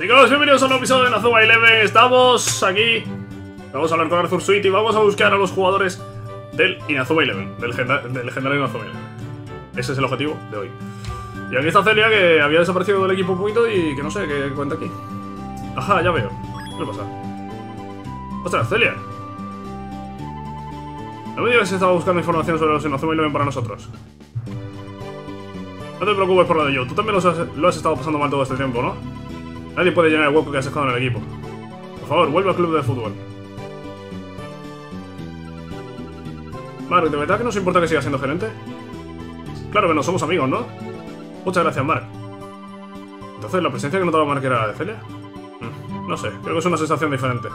Chicos, bienvenidos a un nuevo episodio de Nazuma Eleven. Estamos aquí. Vamos a hablar con Arthur Sweet y vamos a buscar a los jugadores del Inazuma Eleven, del, legenda- del legendario Inazuma Eleven. Ese es el objetivo de hoy. Y aquí está Celia, que había desaparecido del equipo un poquito y que no sé qué cuenta aquí. Ajá, ya veo. ¿Qué le pasa? ¡Ostras, Celia! No me digas que estaba buscando información sobre los Inazuma Eleven para nosotros. No te preocupes por lo de yo. Tú también lo has estado pasando mal todo este tiempo, ¿no? Nadie puede llenar el hueco que has dejado en el equipo. Por favor, vuelve al club de fútbol. Mark, ¿de verdad que nos importa que sigas siendo gerente? Claro que no, somos amigos, ¿no? Muchas gracias, Mark. Entonces, ¿la presencia que notaba Mark era la de Celia? Mm, No sé, creo que es una sensación diferente.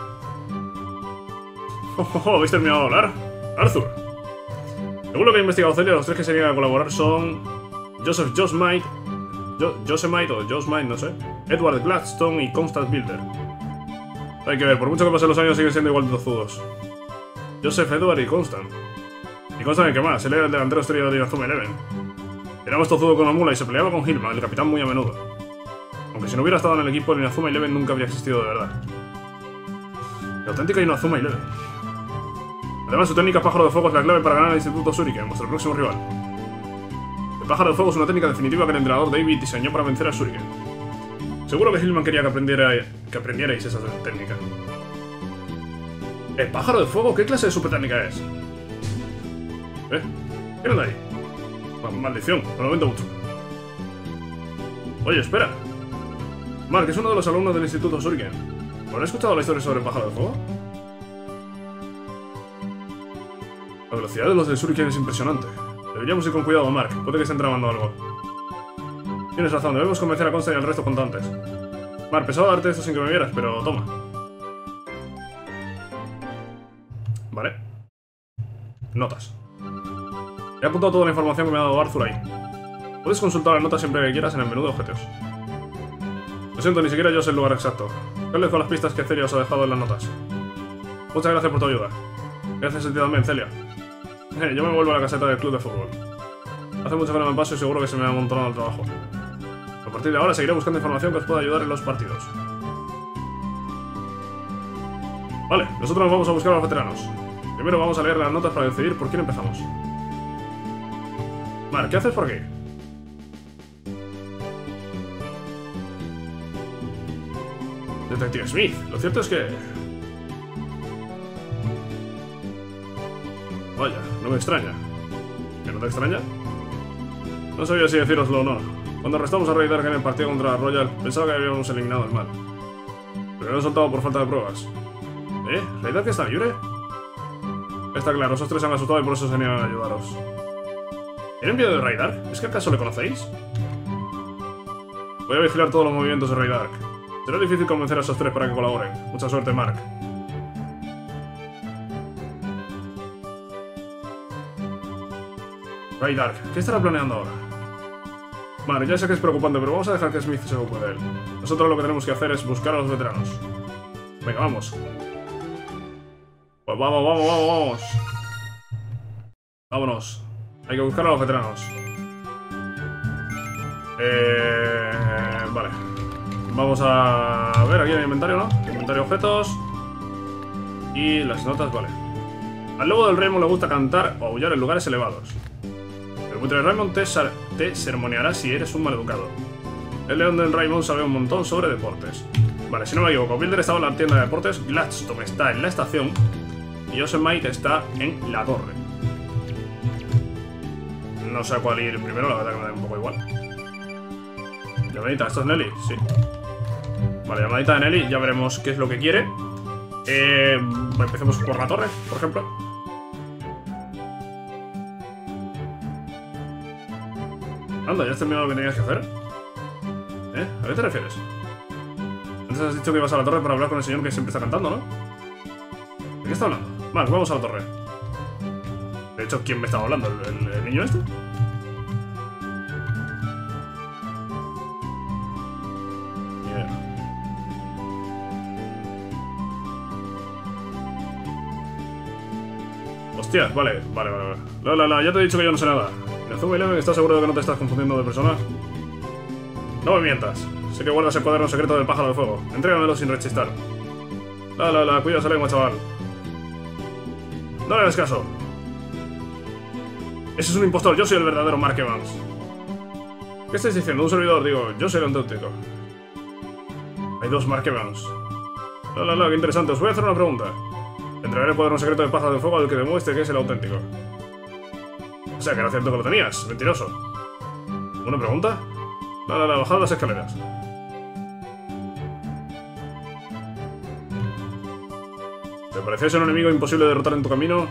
Oh, oh, oh, ¿Habéis terminado de hablar? Arthur. Según lo que ha investigado Celia, los tres que se niegan a colaborar son... Joseph Josmite, Jo- Josemite o Josemite, no sé, Edward Gladstone y Constant Builder. Hay que ver, por mucho que pasen los años siguen siendo igual de tozudos. Joseph, Edward y Constant. ¿Y Constant el que más? Él era el delantero estrella de Inazuma Eleven. Era más tozudo con la mula y se peleaba con Hilma, el capitán muy a menudo. Aunque si no hubiera estado en el equipo, el Inazuma Eleven nunca habría existido de verdad. La auténtica Inazuma Eleven. Además, su técnica pájaro de fuego es la clave para ganar el Instituto Shuriken, vuestro próximo rival. El pájaro de fuego es una técnica definitiva que el entrenador David diseñó para vencer a Shuriken. Seguro que Hillman quería que, aprendiera, que aprendierais esa técnica. ¿El pájaro de fuego? ¿Qué clase de super técnica es? ¿Eh? ¿Quién anda ahí? Ma- maldición, lo lamento mucho. Oye, espera. Mark es uno de los alumnos del Instituto Shuriken. ¿Habrá escuchado la historia sobre el pájaro de fuego? La velocidad de los de Shuriken es impresionante. Deberíamos ir con cuidado, Mark. Puede que esté tramando algo. Tienes razón, debemos convencer a Constant y al resto cuanto antes. Mark, pensaba darte esto sin que me vieras, pero toma. Vale. Notas. He apuntado toda la información que me ha dado Arthur ahí. Puedes consultar las notas siempre que quieras en el menú de objetos. Lo siento, ni siquiera yo sé el lugar exacto. Dale con las pistas que Celia os ha dejado en las notas. Muchas gracias por tu ayuda. Gracias a ti también, Celia. Yo me vuelvo a la caseta del club de fútbol. Hace mucho que no me paso y seguro que se me ha amontonado el trabajo. A partir de ahora seguiré buscando información que os pueda ayudar en los partidos. Vale, nosotros nos vamos a buscar a los veteranos. Primero vamos a leer las notas para decidir por quién empezamos. Vale, ¿qué haces por aquí? Detective Smith, lo cierto es que... Vaya, no me extraña. ¿Que no te extraña? No sabía si deciroslo o no. Cuando arrestamos a Ray Dark en el partido contra Royal, pensaba que habíamos eliminado al mal. Pero lo he soltado por falta de pruebas. ¿Eh? ¿Ray Dark está libre? Está claro, esos tres se han asustado y por eso se niegan a ayudaros. ¿Tienen miedo de Ray Dark? ¿Es que acaso le conocéis? Voy a vigilar todos los movimientos de Ray Dark. Será difícil convencer a esos tres para que colaboren. Mucha suerte, Mark. Dark, ¿qué estará planeando ahora? Vale, ya sé que es preocupante, pero vamos a dejar que Smith se ocupe de él. Nosotros lo que tenemos que hacer es buscar a los veteranos. Venga, vamos. Pues vamos, vamos, vamos, vamos. Vámonos. Hay que buscar a los veteranos. Eh, vale. Vamos a ver aquí en el inventario, ¿no? Inventario objetos. Y las notas, vale. Al lobo del Raymond le gusta cantar o aullar en lugares elevados. De Raymond te, te sermoneará si eres un maleducado. El león del Raymond sabe un montón sobre deportes. Vale, si no me equivoco, Builder estaba en la tienda de deportes, Gladstone está en la estación y Yosemite está en la torre. No sé a cuál ir primero, la verdad que me da un poco igual. Llamadita, ¿esto es Nelly? Sí. Vale, llamadita de Nelly, ya veremos qué es lo que quiere. Eh, empecemos por la torre, por ejemplo. Anda, ¿ya has terminado lo que tenías que hacer? ¿Eh? ¿A qué te refieres? Antes has dicho que ibas a la torre para hablar con el señor que siempre está cantando, ¿no? ¿De qué está hablando? Vale, vamos a la torre. De hecho, ¿quién me estaba hablando? ¿El, el- el niño este? Vale, vale, vale. La, la, la, ya te he dicho que yo no sé nada. ¿estás seguro de que no te estás confundiendo de persona? No me mientas. sé que guardas el cuaderno secreto del pájaro de fuego. Entrégamelo sin rechistar. La, la, la, cuida esa lengua, chaval. No le hagas caso. Ese es un impostor, yo soy el verdadero Mark Evans. ¿Qué estáis diciendo? Un servidor, digo, yo soy el auténtico. Hay dos Mark Evans. La, la, la, qué interesante. Os voy a hacer una pregunta. Entregaré el cuaderno secreto del pájaro de fuego al que demuestre que es el auténtico. O sea, que era cierto que lo tenías. Mentiroso. ¿Una pregunta? La, la, la, bajad las escaleras. ¿Te parecía ser un enemigo imposible de derrotar en tu camino?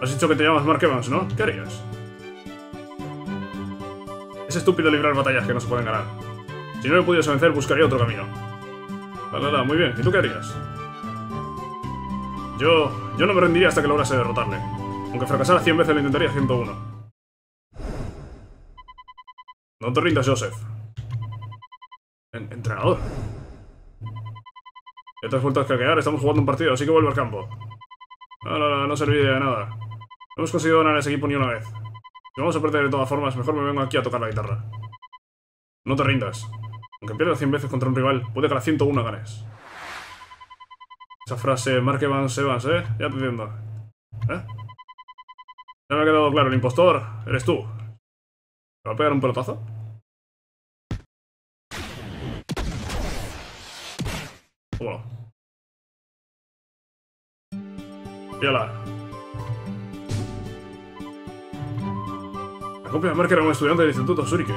Has dicho que te llamas Mark Evans, ¿no? ¿Qué harías? Es estúpido librar batallas que no se pueden ganar. Si no le pudiese vencer, buscaría otro camino. La, la, muy bien. ¿Y tú qué harías? Yo... Yo no me rendiría hasta que lograse derrotarle. Aunque fracasara 100 veces, lo intentaría 101. No te rindas, Joseph. En- entrenador. Ya te has vuelto a escaquear, estamos jugando un partido, así que vuelve al campo. No, no, no, no serviría de nada. No hemos conseguido ganar ese equipo ni una vez. Si vamos a perder de todas formas, mejor me vengo aquí a tocar la guitarra. No te rindas. Aunque pierdas 100 veces contra un rival, puede que la 101 ganes. Esa frase, Mark Evans, Evans, ¿eh? Ya te entiendo. ¿Eh? Ya me ha quedado claro, el impostor eres tú. ¿Me va a pegar un pelotazo? Bueno. Yala. La copia de Mark era un estudiante del Instituto Shuriken.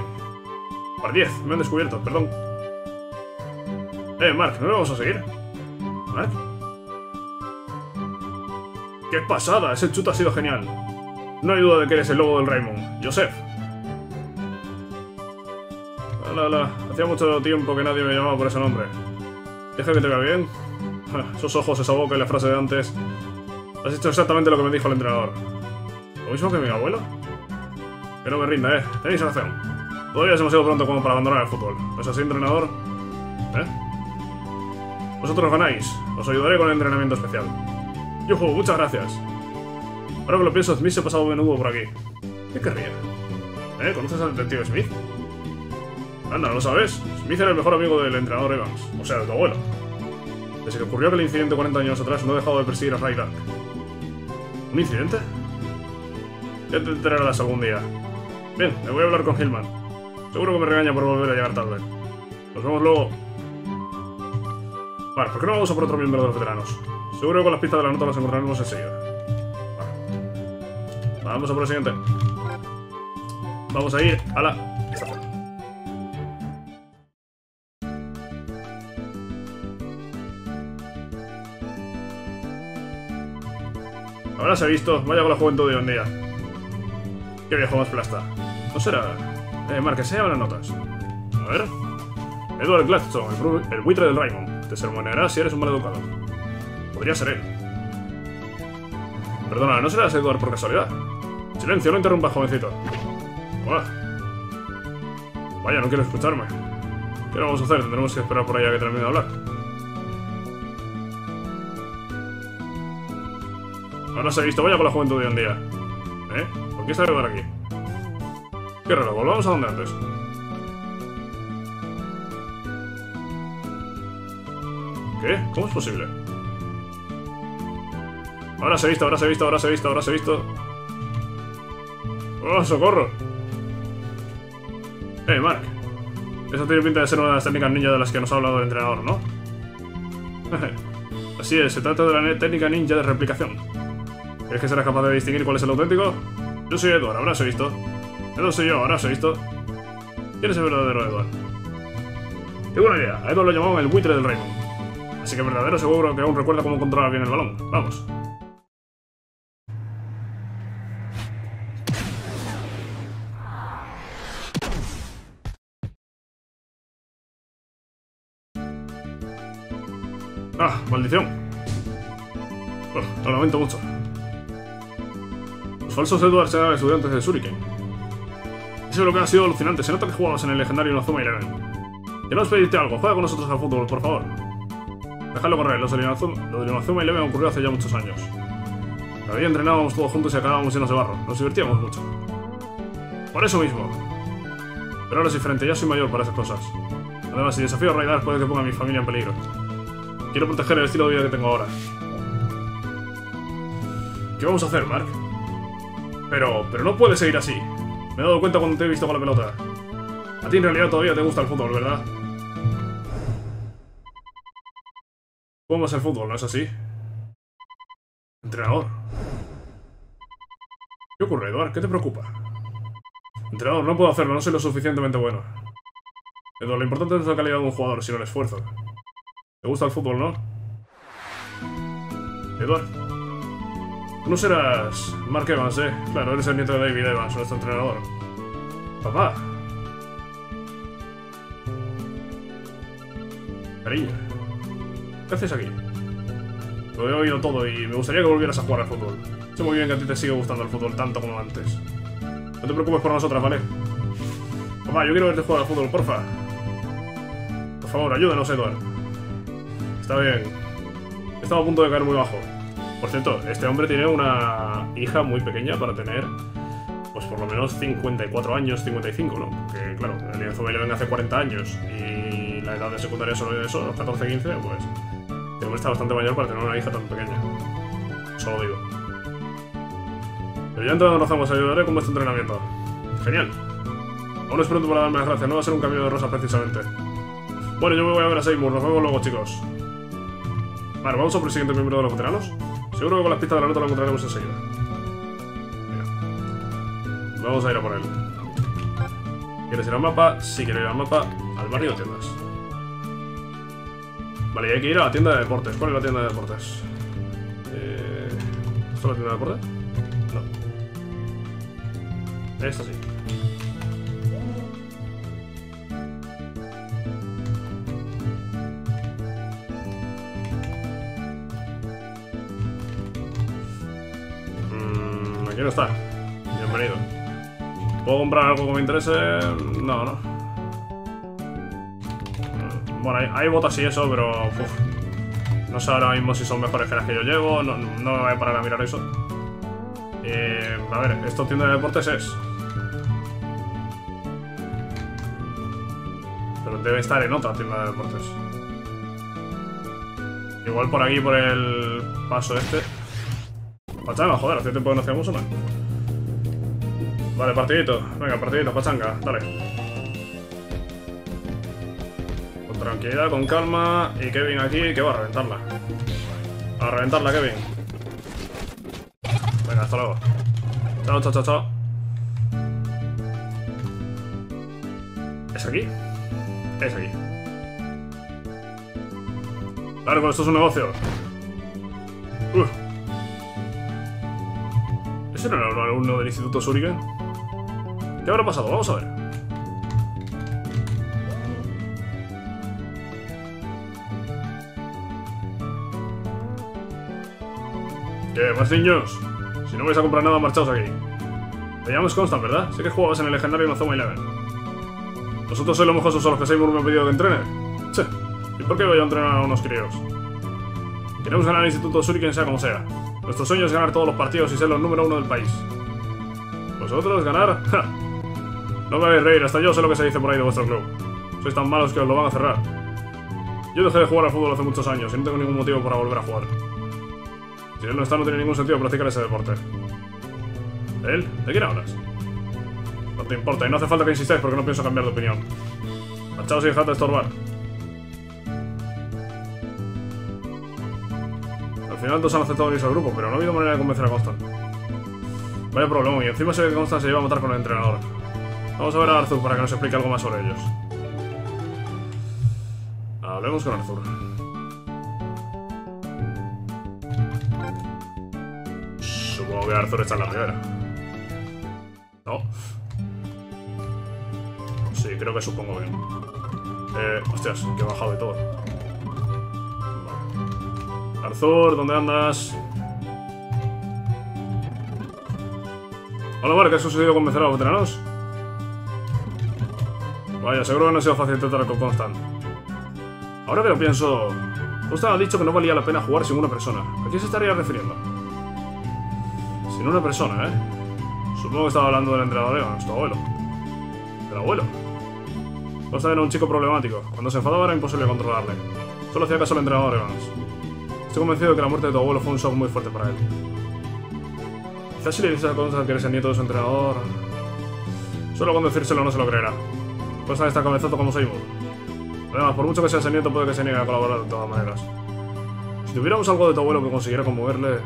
Par 10, me han descubierto, perdón. Eh, Mark, ¿no le vamos a seguir? ¿Mark? ¡Qué pasada! Ese chuto ha sido genial. No hay duda de que eres el lobo del Raymond. Joseph. La, la, la. Hacía mucho tiempo que nadie me llamaba por ese nombre. Deja que te vea bien. Esos ojos, esa boca y la frase de antes. Has hecho exactamente lo que me dijo el entrenador. ¿Lo mismo que mi abuelo? Que no me rinda, eh. Tenéis razón. Todavía es demasiado pronto como para abandonar el fútbol. ¿No es así, entrenador? ¿Eh? Vosotros ganáis. Os ayudaré con el entrenamiento especial. Yuhu, muchas gracias. Ahora que lo pienso, Smith se ha pasado menudo por aquí. ¿Qué querría? ¿Eh? ¿Conoces al detective Smith? Anda, ¿no lo sabes? Smith era el mejor amigo del entrenador Evans, o sea, de tu abuelo. Desde que ocurrió aquel incidente 40 años atrás, no he dejado de perseguir a Ray. ¿Un incidente? Ya te enterarás algún día. Bien, me voy a hablar con Hillman. Seguro que me regaña por volver a llegar tarde. Nos vemos luego. Vale, ¿por qué no vamos a por otro miembro de los veteranos? Seguro que con las pistas de la nota las encontraremos enseguida. Vale. Vamos a por el siguiente. Vamos a ir a la. Ahora se ha visto, vaya con la juventud de hoy en día. Qué viejo más plasta. No será. Eh, Mark, enséñame las notas. A ver. Edward Gladstone, el, el buitre del Raymond. Te sermoneará si eres un mal educado. Podría ser él. Perdona, ¿no serás Edward por casualidad? Silencio, no interrumpas, jovencito. Hola. Vaya, no quiero escucharme. ¿Qué vamos a hacer? Tendremos que esperar por ahí a que termine de hablar. Ahora se ha visto, vaya con la juventud de hoy en día. ¿Eh? ¿Por qué está Edward aquí? Qué raro, volvamos a donde antes. ¿Qué? ¿Cómo es posible? Ahora se ha visto, ahora se ha visto, ahora se ha visto, ahora se ha visto. ¡Oh, socorro! ¡Eh, Mark! Eso tiene pinta de ser una de las técnicas ninja de las que nos ha hablado el entrenador, ¿no? Así es, se trata de la técnica ninja de replicación. ¿Crees que serás capaz de distinguir cuál es el auténtico? Yo soy Edward, ahora se visto. Edward soy yo, ahora se visto. ¿Quién es el verdadero Edward? Tengo una idea, a Edward lo llamaban el buitre del Raymond. Así que verdadero seguro que aún recuerda cómo controlar bien el balón. Vamos. Maldición. Oh, lo lamento mucho. Los falsos Edwards eran estudiantes de Shuriken. Eso es lo que ha sido alucinante. Se nota que jugabas en el legendario Inazuma Eleven. Queremos pedirte algo. Juega con nosotros al fútbol, por favor. Dejadlo correr. Los del Inazuma Eleven ocurrió hace ya muchos años. Cada día entrenábamos todos juntos y acabábamos llenos de barro. Nos divertíamos mucho. Por eso mismo. Pero ahora es diferente, ya soy mayor para esas cosas. Además, si desafío a Raidar puede que ponga a mi familia en peligro. Quiero proteger el estilo de vida que tengo ahora. ¿Qué vamos a hacer, Mark? Pero, pero no puede seguir así. Me he dado cuenta cuando te he visto con la pelota. A ti en realidad todavía te gusta el fútbol, ¿verdad? ¿Cómo es el fútbol, no es así? Entrenador. ¿Qué ocurre, Eduard? ¿Qué te preocupa? Entrenador, no puedo hacerlo, no soy lo suficientemente bueno. Lo importante no es la calidad de un jugador, sino el esfuerzo. ¿Te gusta el fútbol, no? Eduard. Tú no serás Mark Evans, ¿eh? Claro, eres el nieto de David Evans, nuestro entrenador. Papá. Cariño. ¿Qué haces aquí? Lo he oído todo y me gustaría que volvieras a jugar al fútbol. Sé muy bien que a ti te sigue gustando el fútbol tanto como antes. No te preocupes por nosotras, ¿vale? Papá, yo quiero verte jugar al fútbol, porfa. Por favor, ayúdanos, Edward. Está bien. Estaba a punto de caer muy bajo. Por cierto, este hombre tiene una hija muy pequeña para tener, pues por lo menos 54 años, 55, ¿no? Porque, claro, el lienzo le venga hace 40 años y la edad de secundaria solo es eso, los 14, 15, pues... Este hombre está bastante mayor para tener una hija tan pequeña. Solo digo. Pero ya entrando razón, os ayudaré con vuestro entrenamiento. Genial. Aún es pronto para darme las gracias, no va a ser un cambio de rosa precisamente. Bueno, yo me voy a ver a Seymour, nos vemos luego, chicos. Vale, vamos a por el siguiente miembro de los veteranos. Seguro que con las pistas de la nota lo encontraremos enseguida. Venga. Vamos a ir a por él. ¿Quieres ir al mapa? Sí, quiero ir al mapa. Al barrio de tiendas. Vale, y hay que ir a la tienda de deportes. ¿Cuál es la tienda de deportes? Eh... ¿Esto es la tienda de deportes? No. Esta sí. No está. Bienvenido. ¿Puedo comprar algo que me interese? No, no. Mm, Bueno, hay, botas y eso, pero... no sé ahora mismo si son mejores que las que yo llevo. No, no me voy a parar a mirar eso. Eh, a ver, esto tienda de deportes es... Pero debe estar en otra tienda de deportes. Igual por aquí, por el paso este. Pachanga, joder, hace tiempo que no hacíamos una. Vale, partidito. Venga, partidito, pachanga, dale. Con tranquilidad, con calma. Y Kevin aquí, que va a reventarla. A reventarla, Kevin. Venga, hasta luego. Chao, chao, chao, chao. ¿Es aquí? Es aquí. Claro, esto es un negocio. Uf. ¿Ese no era un alumno del Instituto Shuriken? ¿Qué habrá pasado? Vamos a ver. ¿Qué? ¿Más niños? Si no vais a comprar nada, marchaos aquí. Te llamas Constant, ¿verdad? Sé que jugabas en el legendario Nozoma Eleven. ¿Vosotros sois los mojosos a los que Seymour me ha pedido que entrene? Sí. ¿Y por qué voy a entrenar a unos críos? Queremos ganar el Instituto Shuriken sea como sea. Nuestro sueño es ganar todos los partidos y ser los número uno del país. ¿Vosotros ganar? ¡Ja! No me hagáis reír, hasta yo sé lo que se dice por ahí de vuestro club. Sois tan malos que os lo van a cerrar. Yo dejé de jugar al fútbol hace muchos años y no tengo ningún motivo para volver a jugar. Si él no está, no tiene ningún sentido practicar ese deporte. ¿De él? ¿De quién hablas? No te importa y no hace falta que insistáis porque no pienso cambiar de opinión. Marchaos y dejad de estorbar. Final todos han aceptado unirse al grupo, pero no ha habido manera de convencer a Constant. Vaya problema, y encima se ve que Constant se lleva a matar con el entrenador. Vamos a ver a Arthur para que nos explique algo más sobre ellos. Hablemos con Arthur. Supongo que Arthur está en la ribera. ¿No? Sí, creo que supongo bien. Eh, hostias, que he bajado de todo. Arthur, ¿dónde andas? Hola, ¿qué ha sucedido convencer a los veteranos? Vaya, seguro que no ha sido fácil tratar con Constant. Ahora que lo pienso... Constant ha dicho que no valía la pena jugar sin una persona. ¿A quién se estaría refiriendo? Sin una persona, ¿eh? Supongo que estaba hablando del entrenador de nuestro abuelo. ¿Del abuelo? Costa era un chico problemático. Cuando se enfadaba era imposible controlarle. Solo hacía caso al entrenador Evans. Estoy convencido de que la muerte de tu abuelo fue un shock muy fuerte para él. Quizás si le dices a Constance que eres el nieto de su entrenador... Solo con decírselo no se lo creerá. Constance está cabezoso como Seymour. Además, por mucho que sea ese nieto, puede que se niegue a colaborar de todas maneras. Si tuviéramos algo de tu abuelo que consiguiera conmoverle...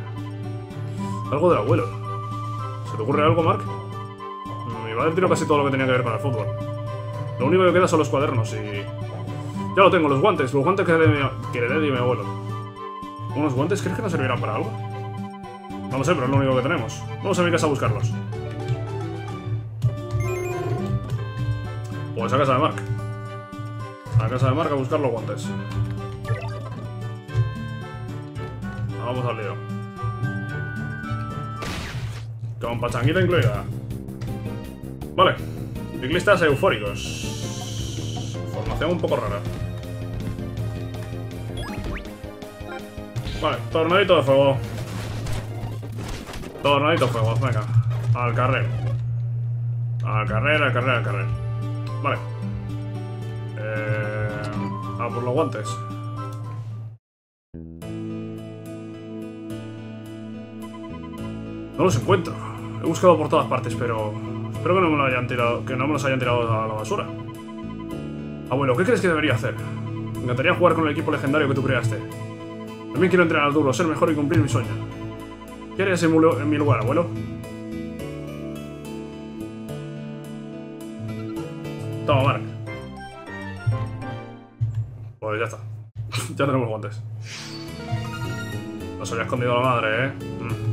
Algo del abuelo. ¿Se te ocurre algo, Mark? Mi madre tiró casi todo lo que tenía que ver con el fútbol. Lo único que queda son los cuadernos y... Ya lo tengo, los guantes, los guantes que, mi, que mi abuelo. ¿Unos guantes crees que nos servirán para algo? No lo sé, pero es lo único que tenemos. Vamos a mi casa a buscarlos. Pues a casa de Mark. A casa de Mark a buscar los guantes. Vamos al lío. Con pachanguita incluida. Vale. Ciclistas eufóricos. Formación un poco rara. Vale, tornadito de fuego. Tornadito de fuego, venga. Al carrer. Al carrer, al carrer, al carrer. Vale. Eh, a por los guantes. No los encuentro. He buscado por todas partes, pero... Espero que no me, lo hayan tirado, que no me los hayan tirado a la basura. Abuelo, ¿qué crees que debería hacer? Me encantaría jugar con el equipo legendario que tú creaste. También quiero entrenar duro, ser mejor y cumplir mi sueño. ¿Qué harías en, mi lugar, abuelo? Toma, Mark. Pues ya está. ya tenemos guantes. Nos había escondido la madre, ¿eh? Mm.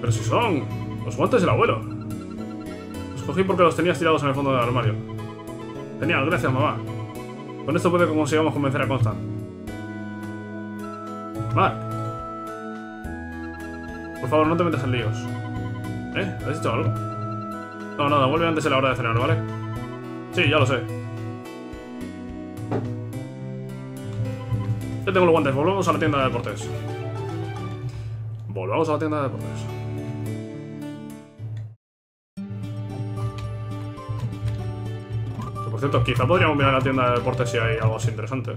Pero si son los guantes del abuelo. Los cogí porque los tenías tirados en el fondo del armario. Genial, gracias, mamá. Con esto puede que consigamos convencer a Constant. Mark. Por favor, no te metas en líos. ¿Eh? ¿Has dicho algo? No, nada, vuelve antes de la hora de cenar, ¿vale? Sí, ya lo sé. Ya tengo los guantes, volvemos a la tienda de deportes. Volvamos a la tienda de deportes. Por cierto, quizá podríamos mirar la tienda de deportes si hay algo así interesante.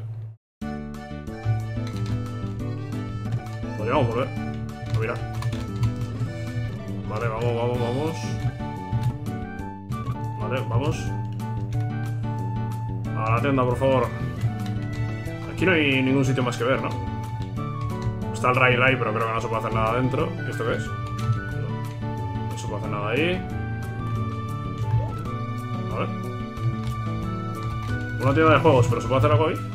Podríamos volver. A mirar. Vale, vamos, vamos, vamos. Vale, vamos. A la tienda, por favor. Aquí no hay ningún sitio más que ver, ¿no? Está el Ray Ray, pero creo que no se puede hacer nada adentro. ¿Y esto qué es? No, no se puede hacer nada ahí. Ver. Una tienda de juegos, pero ¿se puede hacer algo ahí?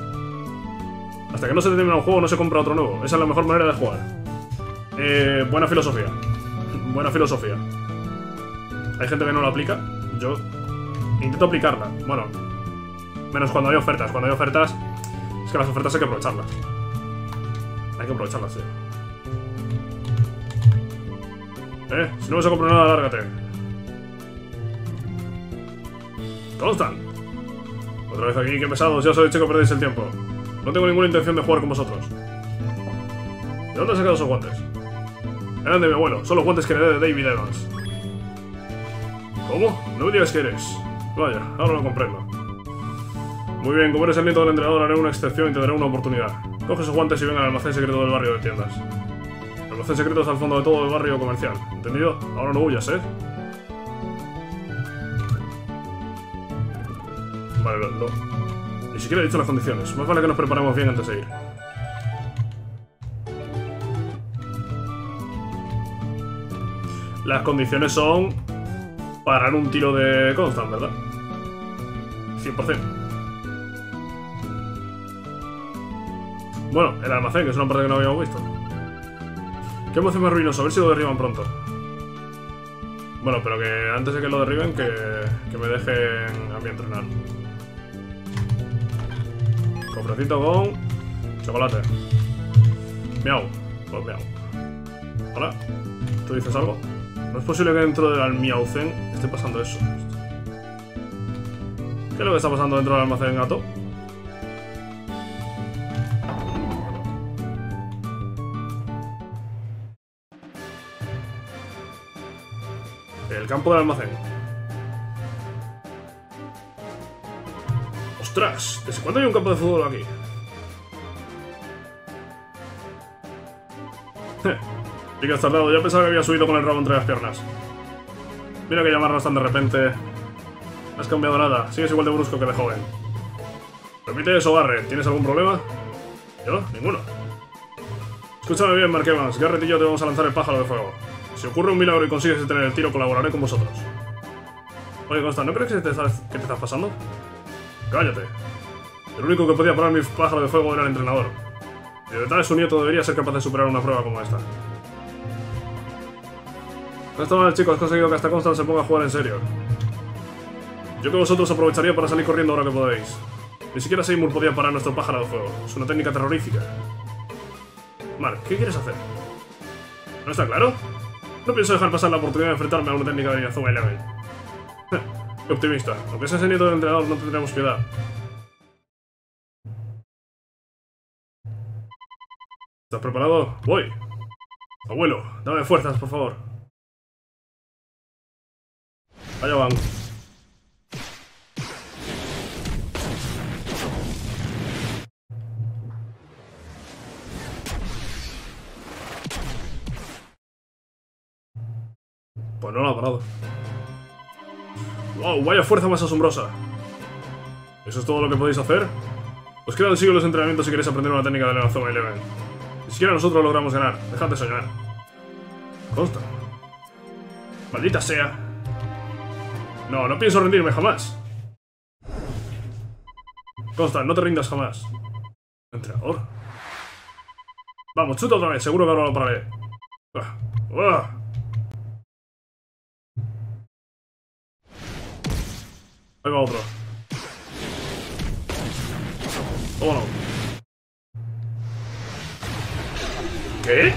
Hasta que no se termina un juego no se compra otro nuevo. Esa es la mejor manera de jugar. Eh, buena filosofía. Buena filosofía. Hay gente que no lo aplica. Yo intento aplicarla. Bueno, menos cuando hay ofertas. Cuando hay ofertas, es que las ofertas hay que aprovecharlas. Hay que aprovecharlas, sí. Eh, si no me se compra nada, lárgate. Constant. Otra vez aquí, qué pesados. Ya dicho que perdéis el tiempo. No tengo ninguna intención de jugar con vosotros. ¿De dónde has sacado esos guantes? Eran de mi abuelo, son los guantes que heredé de David Evans. ¿Cómo? No me digas que eres. Vaya, ahora lo comprendo. Muy bien, como eres el nieto del entrenador, haré una excepción y te daré una oportunidad. Coge esos guantes y ven al almacén secreto del barrio de tiendas. El almacén secreto está al fondo de todo el barrio comercial. ¿Entendido? Ahora no huyas, ¿eh? Vale, lo, lo... Ni siquiera he dicho las condiciones. Más vale que nos preparemos bien antes de ir. Las condiciones son parar un tiro de Constant, ¿verdad? 100%. Bueno, el almacén, que es una parte que no habíamos visto. Qué emoción más ruinoso, a ver si lo derriban pronto. Bueno, pero que antes de que lo derriben, que, que me dejen a mí entrenar. Cofrecito con chocolate. Miau. Pues miau. Hola. ¿Tú dices algo? No es posible que dentro del Miaucen esté pasando eso. ¿Qué es lo que está pasando dentro del almacén gato? El campo del almacén. ¡Ostras! ¿Desde cuándo hay un campo de fútbol aquí? Y que has tardado, ya pensaba que había subido con el rabo entre las piernas. Mira que llamarnos tan de repente. No has cambiado nada, sigues igual de brusco que de joven. Repite eso, Garrett. ¿Tienes algún problema? ¿Yo? Ninguno. Escúchame bien, Mark Evans. Garrett y yo te vamos a lanzar el pájaro de fuego. Si ocurre un milagro y consigues detener el tiro, colaboraré con vosotros. Oye, Consta, ¿no crees que te estás pasando? Cállate. El único que podía parar mi pájaro de fuego era el entrenador. Y de tal su nieto debería ser capaz de superar una prueba como esta. No está mal, chicos. Has conseguido que hasta Constant se ponga a jugar en serio. Yo que vosotros aprovecharía para salir corriendo ahora que podéis. Ni siquiera Seymour podía parar nuestro pájaro de fuego. Es una técnica terrorífica. Mark, ¿qué quieres hacer? ¿No está claro? No pienso dejar pasar la oportunidad de enfrentarme a una técnica de Yazuma Eleven. Optimista. Aunque seas el nieto del entrenador, no tendremos piedad. ¿Estás preparado? Voy. Abuelo, dame fuerzas, por favor. Allá van. Pues no lo ha parado. ¡Wow! ¡Vaya fuerza más asombrosa! ¿Eso es todo lo que podéis hacer? Os quedan siglos de entrenamiento si queréis aprender una técnica de la zona Eleven. Ni siquiera nosotros logramos ganar. Dejad de soñar. Consta. Maldita sea. No, no pienso rendirme jamás. Consta, no te rindas jamás. Entrenador. Vamos, chuta otra vez. Seguro que ahora lo pararé. Ah, ah. Ahí va otro. Oh no. ¿Qué?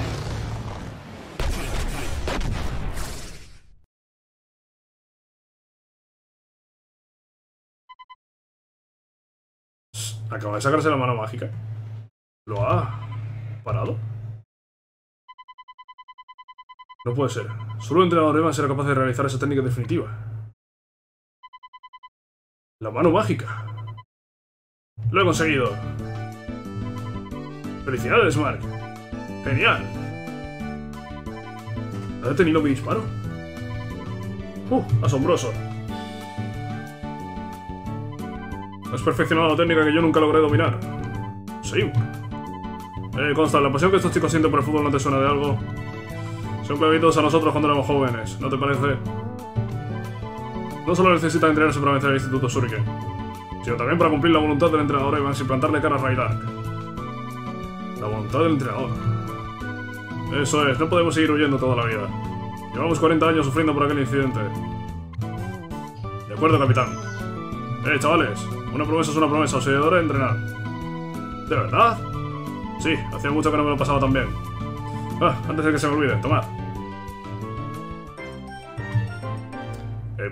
Acaba de sacarse la mano mágica. ¿Lo ha parado? No puede ser. Solo el entrenador Evan será capaz de realizar esa técnica definitiva. La mano mágica. Lo he conseguido. Felicidades, Mark. Genial. ¿Ha detenido mi disparo? Uh, asombroso. Has perfeccionado la técnica que yo nunca logré dominar. Sí. Eh, consta, la pasión que estos chicos sienten por el fútbol no te suena de algo. Son clavitos a nosotros cuando éramos jóvenes, ¿no te parece? No solo necesitan entrenarse para vencer al Instituto Shuriken, sino también para cumplir la voluntad del entrenador y plantarle cara a Raidak. La voluntad del entrenador. Eso es, no podemos seguir huyendo toda la vida. Llevamos 40 años sufriendo por aquel incidente. De acuerdo, capitán. Eh, chavales, una promesa es una promesa, os ayudaré a entrenar. ¿De verdad? Sí, hacía mucho que no me lo pasaba tan bien. Ah, antes de que se me olvide, tomad.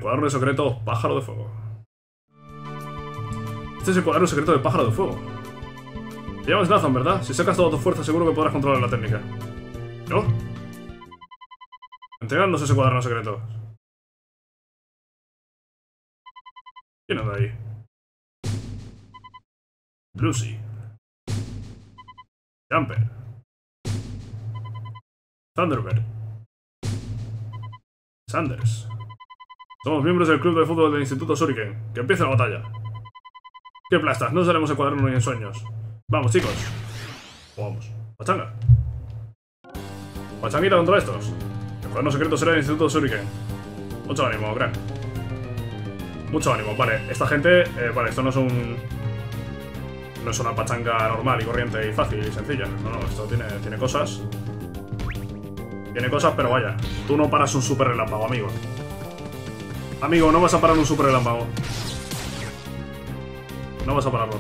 Cuaderno de secreto Pájaro de Fuego. Este es el cuaderno secreto de Pájaro de Fuego. Te llamas Nathan, ¿verdad? Si sacas toda tu fuerza seguro que podrás controlar la técnica. ¿No? Entregadnos ese cuaderno secreto. ¿Quién anda ahí? Lucy. Jumper. Thunderbird. Sanders. Somos miembros del club de fútbol del Instituto Shuriken. Que empiece la batalla. ¡Qué plastas! No seremos el cuaderno ni en sueños. Vamos, chicos. Vamos. Pachanga. Pachanguita contra estos. El cuaderno secreto será el Instituto Shuriken. Mucho ánimo, crack. Mucho ánimo. Vale, esta gente... eh, vale, esto no es un... No es una pachanga normal y corriente y fácil y sencilla. No, no, esto tiene, tiene cosas. Tiene cosas, pero vaya. Tú no paras un super relámpago, amigo. Amigo, no vas a parar un super relámpago. No vas a pararlo.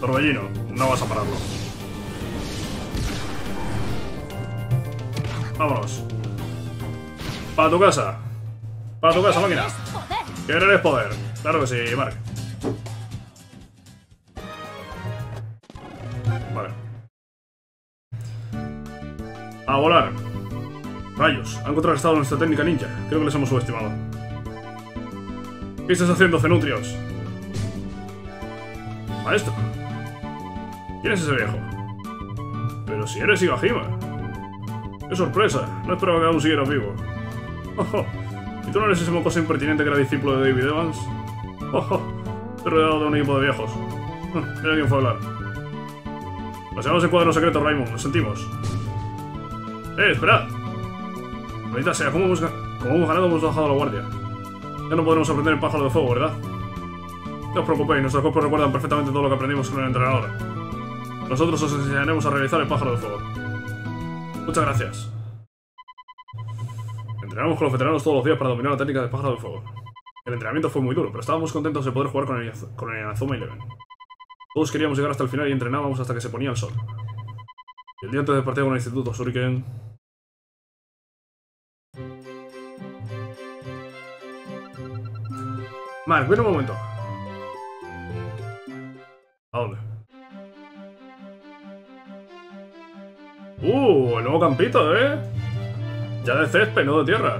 Torbellino, no vas a pararlo. Vámonos. Para tu casa. Para tu casa, máquina. Querer es poder. Claro que sí, Mark. Vale. A volar. Rayos, han contrarrestado nuestra técnica ninja. Creo que les hemos subestimado. ¿Qué estás haciendo, Cenutrios? Maestro. ¿Quién es ese viejo? Pero si eres Higajima. ¡Qué sorpresa! No esperaba que aún siguieras vivo. Oh, ¿Y tú no eres ese mocoso impertinente que era discípulo de David Evans? Oh, Estoy rodeado de un equipo de viejos. Mira quién fue a hablar. Pasemos el cuadro secreto, Raymond. Nos sentimos. ¡Eh, esperad! Maldita sea, ¿cómo hemos, como hemos ganado hemos bajado la guardia? Ya no podremos aprender el pájaro de fuego, ¿verdad? No os preocupéis, nuestros cuerpos recuerdan perfectamente todo lo que aprendimos con el entrenador. Nosotros os enseñaremos a realizar el pájaro de fuego. Muchas gracias. Entrenamos con los veteranos todos los días para dominar la técnica del pájaro de fuego. El entrenamiento fue muy duro, pero estábamos contentos de poder jugar con el, con el Inazuma Eleven. Todos queríamos llegar hasta el final y entrenábamos hasta que se ponía el sol. El día antes de partir con el instituto Shuriken... Mark, ven un momento. ¿A dónde? ¡Uh! El nuevo campito, ¿eh? Ya de césped, no de tierra.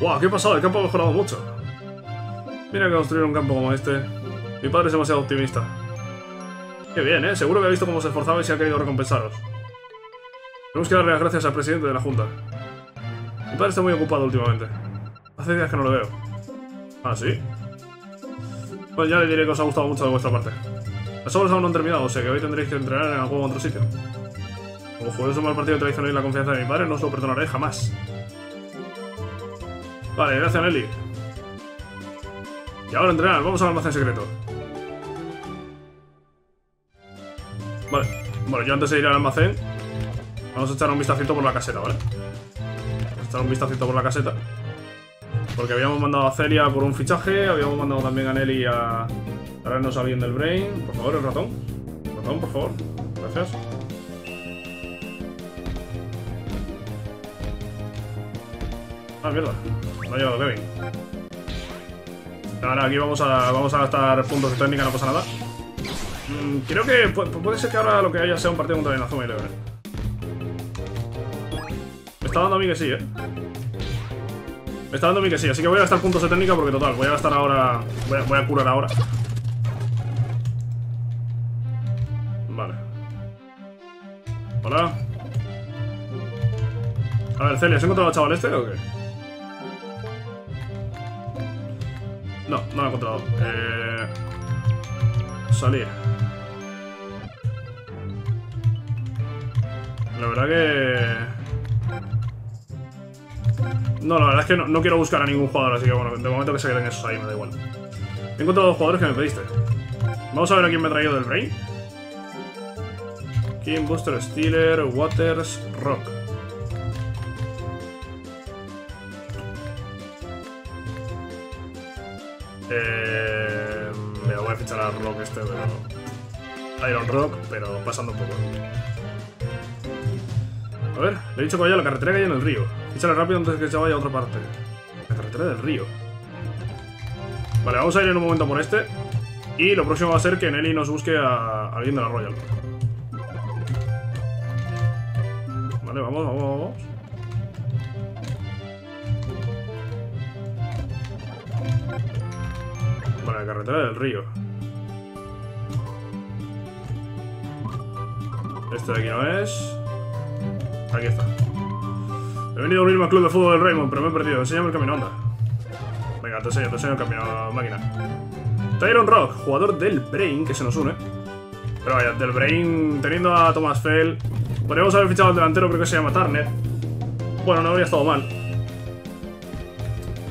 ¡Wow! ¿Qué pasado? El campo ha mejorado mucho. Mira que construir un campo como este. Mi padre es demasiado optimista. Qué bien, ¿eh? Seguro que ha visto cómo se esforzaba y se ha querido recompensaros. Tenemos que darle las gracias al presidente de la Junta. Mi padre está muy ocupado últimamente. Hace días que no lo veo. ¿Ah, sí? Pues ya le diré que os ha gustado mucho de vuestra parte. Las obras aún no han terminado, o sea que hoy tendréis que entrenar en algún otro sitio. Como juguéis un mal partido traicionéis la confianza de mi padre, no os lo perdonaré jamás. Vale, gracias Nelly. Y ahora entrenar, vamos al almacén secreto. Vale, bueno, yo antes de ir al almacén, vamos a echar un vistacito por la caseta, ¿vale? Vamos a echar un vistacito por la caseta. Porque habíamos mandado a Celia por un fichaje, habíamos mandado también a Nelly a traernos a alguien del Brain. Por favor, el ratón. Ratón, por favor. Gracias. Ah, mierda. No ha llegado Kevin. Ahora aquí vamos a, vamos a gastar puntos de técnica, no pasa nada. Mm, creo que puede ser que ahora lo que haya sea un partido contra Inazuma Eleven. Me está dando a mí que sí, ¿eh? Me está dando mí que sí, así que voy a gastar puntos de técnica porque total, voy a gastar ahora... Voy a, voy a curar ahora. Vale. Hola. A ver, Celia, ¿has encontrado al chaval este o qué? No, no lo he encontrado. Eh... Salir. La verdad que... No, la verdad es que no, quiero buscar a ningún jugador, así que bueno, de momento que se queden esos ahí, me da igual. He encontrado dos jugadores que me pediste. Vamos a ver a quién me he traído del Brain. King, Buster, Steeler, Waters, Rock. Eh, me voy a fichar a Rock este, pero... Iron Rock, pero pasando un poco. A ver, le he dicho que vaya a la carretera que hay en el río. Rápido antes de que se vaya a otra parte. La carretera del río. Vale, vamos a ir en un momento por este. Y lo próximo va a ser que Nelly nos busque a alguien de la Royal. Vale, vamos, vamos, vamos. Vale, la carretera del río. Este de aquí no es. Aquí está. He venido a unirme al club de fútbol del Raymond, pero me he perdido. Enséñame el camino, anda. Venga, te enseño, te enseño el camino, máquina. Tyron Rock, jugador del Brain, que se nos une. Pero vaya, del Brain, teniendo a Thomas Fell. Podríamos haber fichado al delantero, creo que se llama Turner. Bueno, no habría estado mal.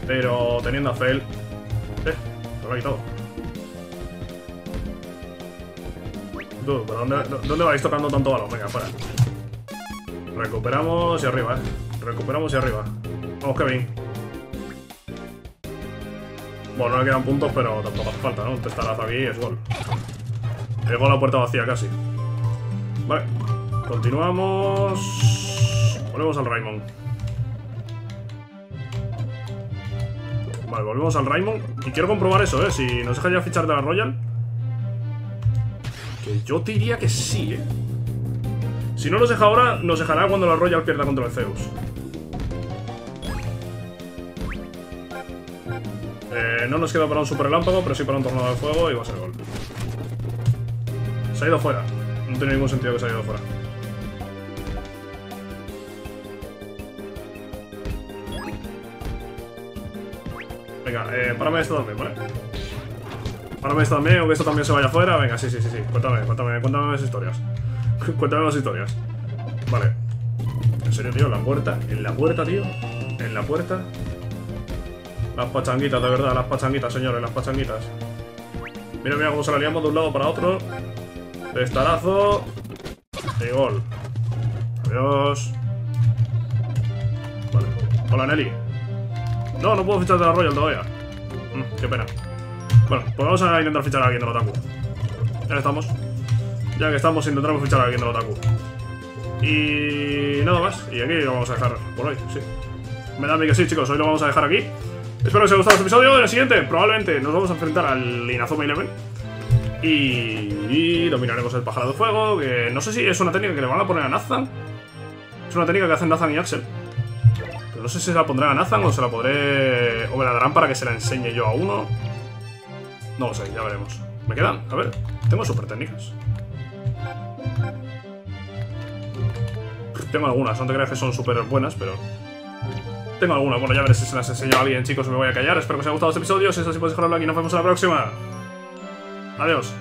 Pero teniendo a Fell. Eh, lo ha quitado. Tú, ¿pero dónde, dónde vais tocando tanto balón? Venga, fuera. Recuperamos y arriba, eh. Recuperamos y arriba. Vamos, Kevin. Bueno, no le quedan puntos, pero tampoco hace falta, ¿no? Un testarazo aquí es gol. Llegó la puerta vacía casi. Vale. Continuamos. Volvemos al Raymond. Vale, volvemos al Raymond. Y quiero comprobar eso, ¿eh? Si nos deja ya fichar de la Royal. Que yo te diría que sí, ¿eh? Si no nos deja ahora, nos dejará cuando la Royal pierda contra el Zeus. Eh, no nos queda para un super relámpago, pero sí para un tornado de fuego y va a ser gol. Se ha ido fuera. No tiene ningún sentido que se haya ido fuera. Venga, eh, párame esto también, ¿vale? Párame esto también, aunque esto también se vaya fuera. Venga, sí, sí, sí, sí. Cuéntame, cuéntame, cuéntame más historias. cuéntame más historias. Vale. En serio, tío, en la puerta. En la puerta, tío. En la puerta. Las pachanguitas, de verdad, las pachanguitas, señores, las pachanguitas. Mira, mira cómo se la liamos de un lado para otro. Testarazo. Y gol. Adiós. Vale. Hola, Nelly. No, no puedo fichar de la Royal todavía. Mm, qué pena. Bueno, pues vamos a intentar fichar a alguien del Otaku. Ya estamos. Ya que estamos, intentaremos fichar a alguien del Otaku. Y nada más. Y aquí lo vamos a dejar por hoy, sí. Me da a mí que sí, chicos. Hoy lo vamos a dejar aquí. Espero que os haya gustado este episodio. En el siguiente, probablemente nos vamos a enfrentar al Inazuma Eleven. Y, y dominaremos el pájaro de fuego. Que no sé si es una técnica que le van a poner a Nathan. Es una técnica que hacen Nathan y Axel. Pero no sé si se la pondrán a Nathan o se la podré. O me la darán para que se la enseñe yo a uno. No lo sé, ya veremos. ¿Me quedan? A ver, tengo super técnicas. Tengo algunas, no te creas que son súper buenas, pero... Tengo algunas, bueno, ya veré si se las enseño a alguien, chicos, me voy a callar. Espero que os haya gustado este episodio. Si es así, podéis dejarlo aquí. Nos vemos en la próxima. Adiós.